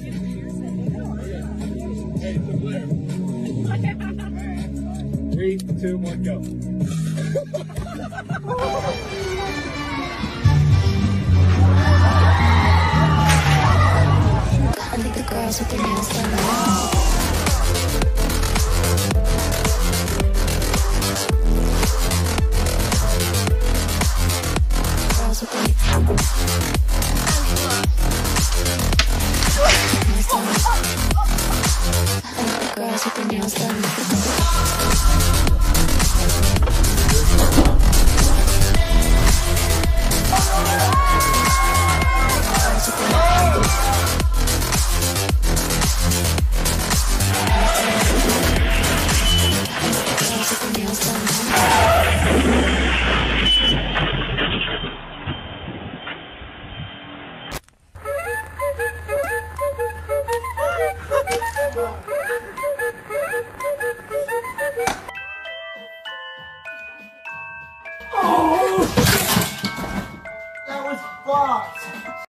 Hey, so Blair. Three, two, one, go. I think the girls with their nails girls was fucked.